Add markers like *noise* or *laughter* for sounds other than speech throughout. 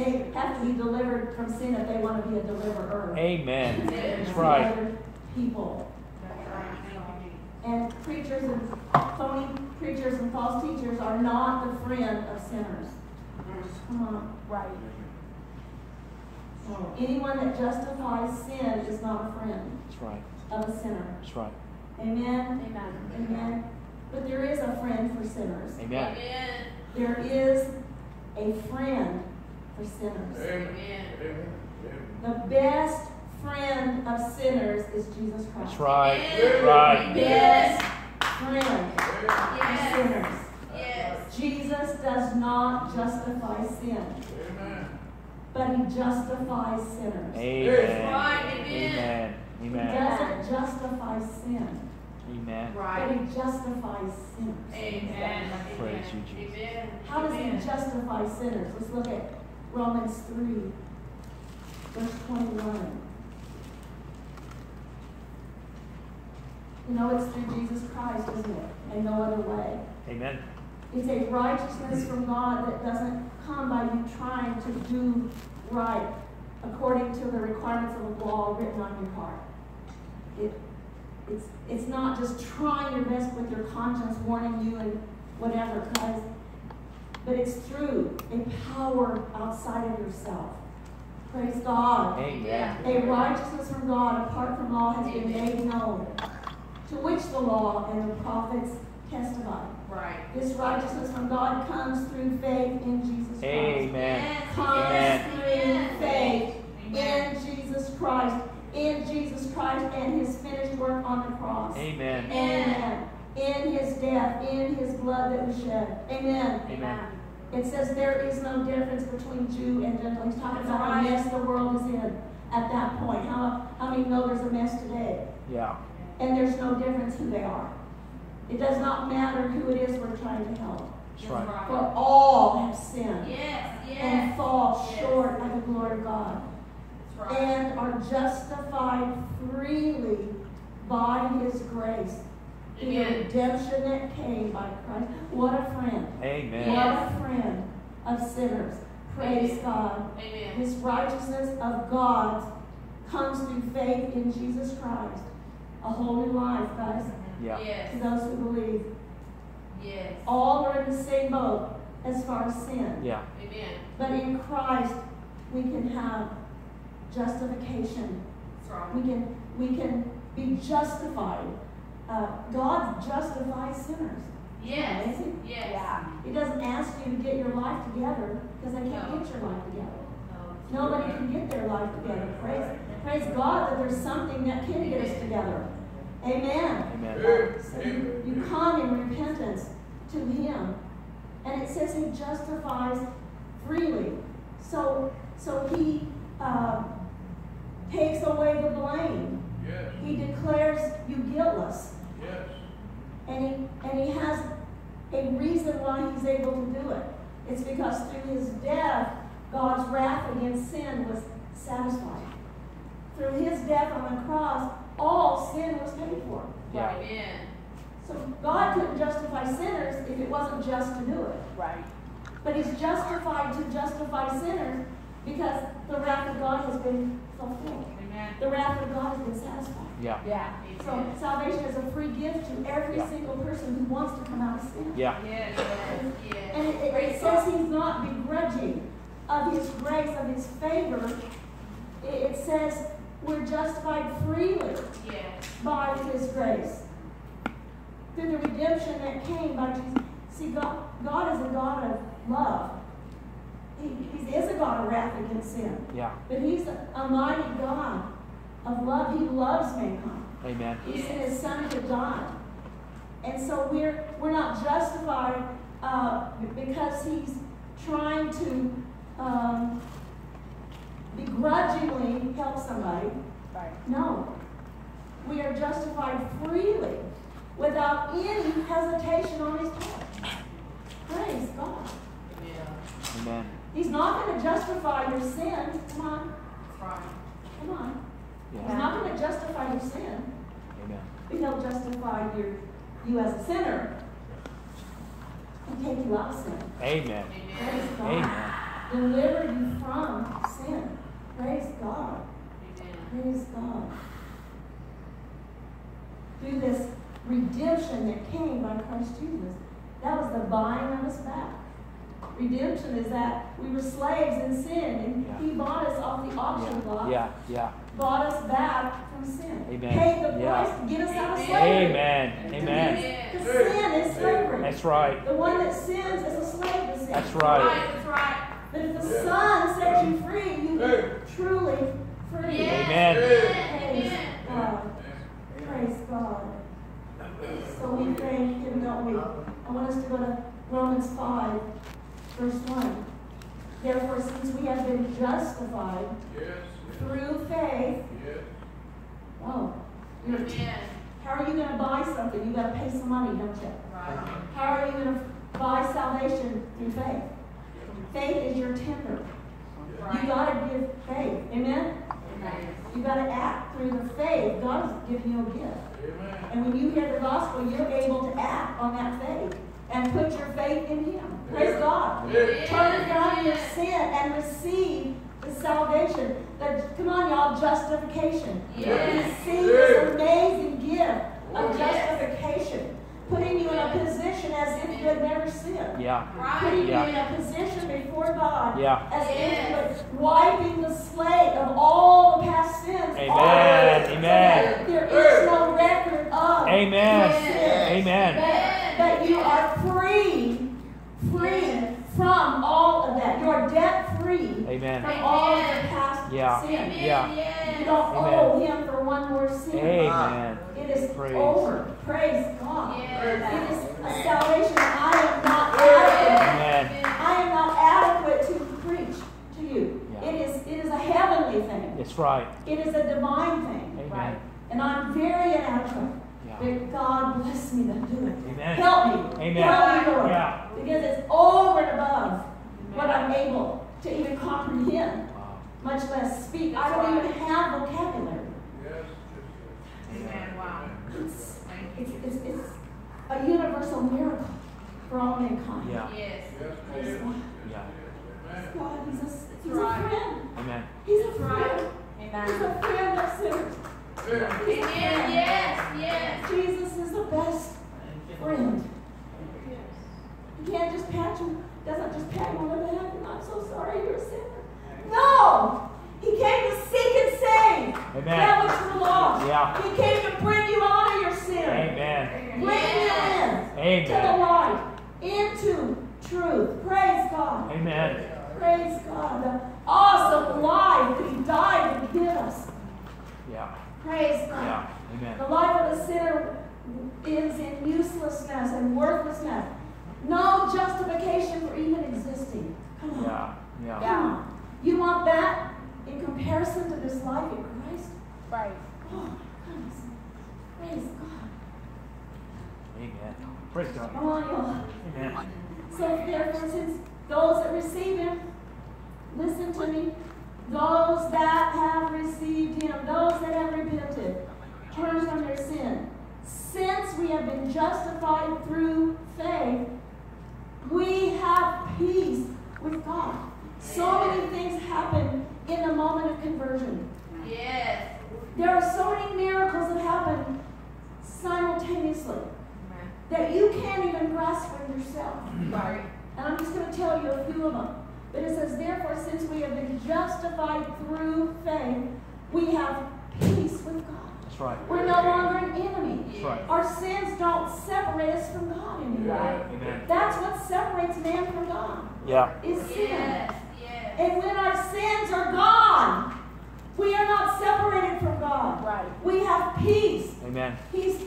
They have to be delivered from sin if they want to be a deliverer. Amen. And That's right. other People. And preachers and phony preachers and false teachers are not the friend of sinners. Come on. Right. Anyone that justifies sin is not a friend That's right. of a sinner. That's right. Amen. Amen. Amen. But there is a friend for sinners. Amen. Amen. There is a friend for sinners. The best friend of sinners is Jesus Christ. That's right. That's right. Best friend of sinners. Jesus does not justify sin, but he justifies sinners. Amen. Right. Amen. He Amen. doesn't justify sin, Amen. Right. but he justifies sinners. Amen. Praise you, Jesus. Amen. How does he justify sinners? Let's look at Romans 3, verse 21. You know, it's through Jesus Christ, isn't it? And no other way. Amen. It's a righteousness from God that doesn't come by you trying to do right according to the requirements of the law written on your heart. It, it's, it's not just trying your best with your conscience warning you and whatever, guys, but it's through a power outside of yourself. Praise God. Amen. A righteousness from God apart from law has been made known, to which the law and the prophets testify. Right. This righteousness from God comes through faith in Jesus Christ. Amen. Comes Amen. through faith Amen. in Jesus Christ. In Jesus Christ and his finished work on the cross. Amen. Amen. In his death, in his blood that was shed. Amen. Amen. It says there is no difference between Jew and Gentile. He's talking about the mess the world is in at that point. How, how many know there's a mess today? Yeah. And there's no difference who they are. It does not matter who it is we're trying to help. That's right. For all have sinned Yes. and fall Yes. short of the glory of God right. and are justified freely by his grace through the Amen. redemption that came by Christ. What a friend. Amen. What a friend of sinners. Praise Amen. God. Amen. This righteousness of God comes through faith in Jesus Christ. A holy life, guys, Yeah. to those who believe. Yes. All are in the same boat as far as sin. Yeah. Amen. But in Christ, we can have justification. That's right. We can, we can be justified. Uh, God justifies sinners. Yes. Amazing. Yes. Yeah. He doesn't ask you to get your life together because they can't No. get your life together. No. Nobody can get their life together. Praise, praise God that there's something that can get us together. Amen. Amen. So you, you come in repentance to Him, and it says He justifies freely. So, so He uh, takes away the blame. Yes, He declares you guiltless, yes. And He and He has a reason why He's able to do it. It's because through His death, God's wrath against sin was satisfied. Through His death on the cross, all sin was paid for. Yeah. Amen. So God couldn't justify sinners if it wasn't just to do it. Right. But He's justified to justify sinners because the wrath of God has been fulfilled. Amen. The wrath of God has been satisfied. Yeah. Yeah. So salvation is a free gift to every Yeah. single person who wants to come out of sin. Yeah. Yes. Yes. Yes. And it, it, it says He's not begrudging of His grace, of His favor. It, it says we're justified freely Yes. by His grace. Through the redemption that came by Jesus. See, God, God is a God of love. He, he is a God of wrath against sin. Yeah. But He's a, a mighty God of love. He loves mankind. Amen. He sent His Son to die. And so we're, we're not justified uh, because He's trying to um, begrudgingly help somebody. Right. No. We are justified freely without any hesitation on his part. Praise God. Amen. Amen. He's not going to justify your sin. Come on. That's right. Come on. He's not going to justify your sin, Amen. but he'll justify your, you as a sinner and take you out of sin. Amen. Praise Amen. God. Amen. delivered you from sin. Praise God. Amen. Praise God. Through this redemption that came by Christ Jesus, that was the buying of us back. Redemption is that we were slaves in sin, and Yeah. He bought us off the auction block, Yeah, yeah. bought us back from sin, Amen. paid the Yeah. price to get us out of Amen. slavery. Amen. Amen. Because sin is slavery. That's right. The one that sins is a slave to sin. That's right. Right, that's right. But if the Son sets you free, you be truly free. Yes. Amen. Praise Amen. God. Praise God. So we thank Him, don't we? I want us to go to Romans 5, verse 1. Therefore, since we have been justified through faith, oh, you're, Amen. how are you going to buy something? you got to pay some money, don't you? Right. How are you going to buy salvation through faith? Faith is your tender. You got to give faith. Amen? Amen. You got to act through the faith. God has given you a gift. And when you hear the gospel, you're able to act on that faith and put your faith in Him. Praise God. Turn from your sin and receive the salvation. That, come on, y'all, justification. Yes. Receive this amazing gift oh, of Oh, yes. justification, putting you in a position as if you had never sinned. Yeah. Right. Putting Right. you in a position before God Yeah. as if Yes. you were wiping the slate of all the past sins. Amen. Amen. that There is no record of Amen. sin. Amen. That, that you are free, free from all of that. You're debt free Amen. from all of the past Yeah. sin. Amen. Yeah. You don't Amen. owe him for one more sin. Amen. It is Praise. over. Praise God. Yes. It is a salvation I am not adequate. Amen. I am not adequate to preach to you. Yeah. It is it is a heavenly thing. That's right. It is a divine thing. Amen. And I'm very inadequate. But God bless me to do it. Amen. Help me. Amen. Help me, Lord. Yeah. Because it's over and above what I'm able to even comprehend, Wow. Much less speak. I don't even have vocabulary. Yes. Amen. Wow. It's, it's, it's, it's a universal miracle for all mankind. Yeah. Yes. Praise God. Yeah. God, he's a, he's right. a friend. Amen. He's a That's right. friend. He's a friend of sinners. Amen. Yes. Yes. Jesus is the best friend. He can't just pat you, doesn't just pat you on the back and I'm so sorry you're a sinner. No! He came to seek and save Amen. that which were lost. Yeah. He came to bring you out of your sin. Amen. Bring you in to the Amen. light, into truth. Praise God. Amen. Praise God. The awesome life that He died to give us. Yeah. Praise God. Yeah. Amen. The life of a sinner is in uselessness and worthlessness. No justification for even existing. Come on. Yeah. Yeah. Come on. You want that in comparison to this life in Christ? Right. Oh, my goodness. Praise God. Amen. Praise God. Come on, y'all. Amen. So therefore, since those that receive him, listen to me, those that have received him, those that have repented, turn from their sin. Since we have been justified through faith, we have peace with God. So many things happen in the moment of conversion. Yes. There are so many miracles that happen simultaneously that you can't even grasp for yourself. Right. And I'm just going to tell you a few of them. But it says, Therefore, since we have been justified through faith, we have peace with God. That's right. We're no longer an enemy. That's right. Our sins don't separate us from God anymore. Amen. That's what separates man from God, Yeah. is sin. Yes. Yes. And when our sins are gone, we are not separated from God. Right. We have peace. Amen. He's,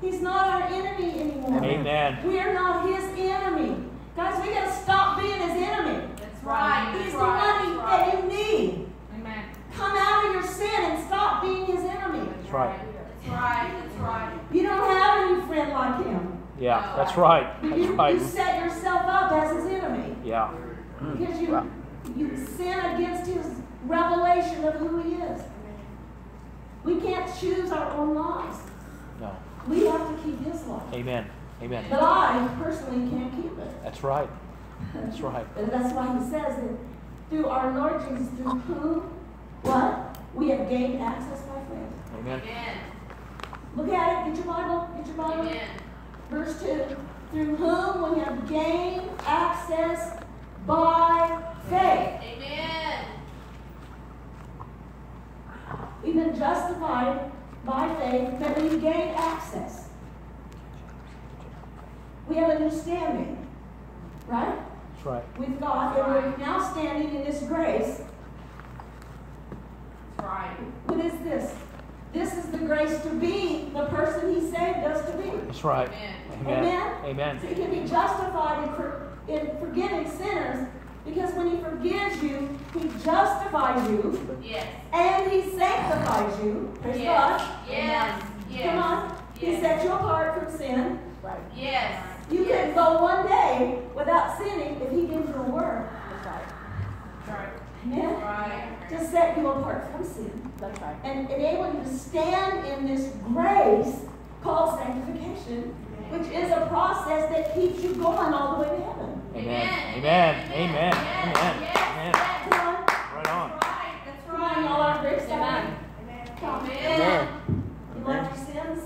he's not our enemy anymore. Amen. We are not his enemy. Guys, we gotta stop being his enemy. That's right. He's That's the right. one That's that right. you need. Amen. Come out of your sin and stop being his enemy. That's right. That's right. That's right. You don't have any friend like him. Yeah. That's right. That's You, right. you set yourself up as his enemy Yeah. because you you sin against his revelation of who he is. We can't choose our own lives. No. We have to keep his life. Amen. Amen. But I personally can't keep it. That's right. That's right. *laughs* And that's why he says that through our Lord Jesus, through whom, what? We have gained access. Amen. Amen. Look at it, get your Bible, get your Bible. Amen. Verse 2 Through whom we have gained access by faith. Amen. We've been justified by faith that we've gained access. We have understanding, right? That's right. With God, and we're now standing in this grace. That's right. What is this? This is the grace to be the person He saved us to be. That's right. Amen. Amen. Amen? Amen. So you can be justified in, for, in forgiving sinners because when He forgives you, He justifies you Yes. and He sanctifies you. Praise Yes. God. Yes. Yes. Come on. He Yes. set you apart from sin. Right. Yes. You Yes. can go one day without sinning if He gives you a word. That's right. Right. Amen? Right. To set you apart from sin. That's right. and enable you to stand in this grace called sanctification, which is a process that keeps you going all the way to heaven. Amen. Amen. Amen. Yes. Amen. Yes. Amen. Yes. Come on, Right on. That's right. That's come on, y'all right. are grace Amen. Come. Amen. You want your sins?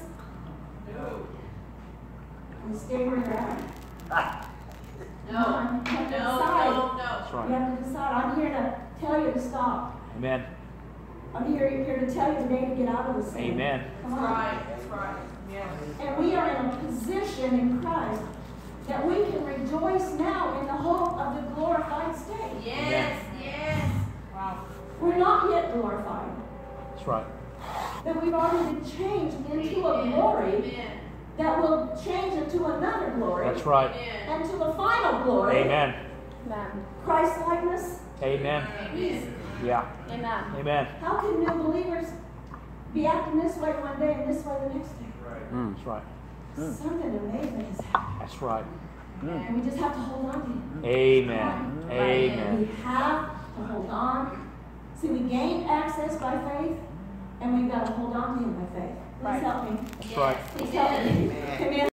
No. And stay where you're at. No. Come on, you have to No. decide. No. That's No. You right. have to decide. I'm here to tell you to stop. Amen. I'm here, here to tell you today to get out of the sin. Amen. Come That's right. That's right. Yes. And we are in a position in Christ that we can rejoice now in the hope of the glorified state. Yes. Yes. Wow. We're not yet glorified. That's right. That we've already been changed into a glory Amen. that will change into another glory. That's right. Amen. And to the final glory, Amen. Amen. Christ likeness. Amen. Amen. Yeah. Amen. Amen. How can new believers be acting this way one day and this way the next day? Mm, that's right. Mm. Something amazing has happened. That's right. Mm. And we just have to hold on to it. Amen. We Amen. We have to hold on. See, we gained access by faith, and we've got to hold on to Him by faith. Please Right. help me. That's right. Please help me. Amen.